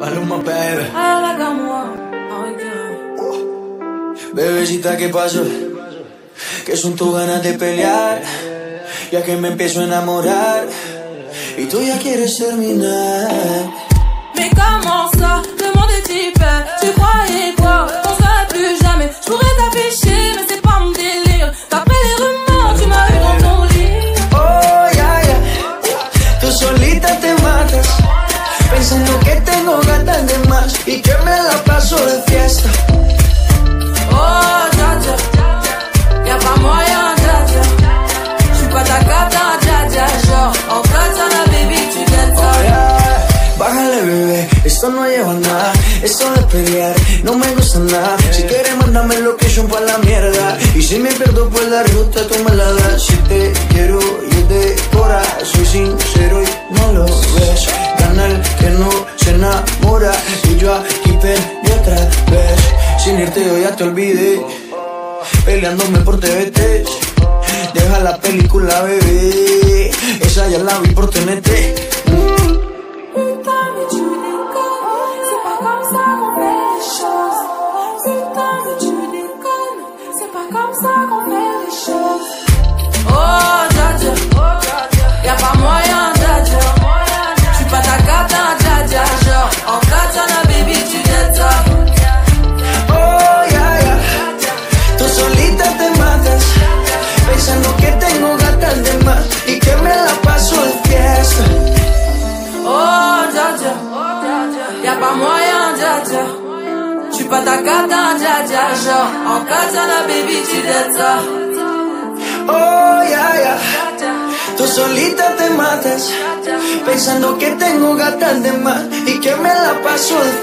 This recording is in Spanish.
Maluma, baby. Bebecita, ¿qué pasó? Que son tus ganas de pelear, ya que me empiezo a enamorar y tú ya quieres terminar. Más y que me la paso de fiesta. Oh, Y'a pas moyen, dja dja J'suis pas ta cata, dja dja Genre, en katana, baby, ça Oh, ya, Bájale, bebé, esto no lleva nada. Esto de pelear no me gusta nada. Si quieres, mándame location pa' la mierda. Y si me pierdo por la ruta, tú me la das. Si te quiero, te olvidé Peleándome por TVT Deja la película, bebé. Esa ya la vi por TNT comme ça dja Y'a pas moyen, dja dja J'suis pas ta cata, dja dja Genre, en katana, baby, tu ça Oh, ya, ya. Tú solita te matas, pensando que tengo gatas de más y que me la paso de.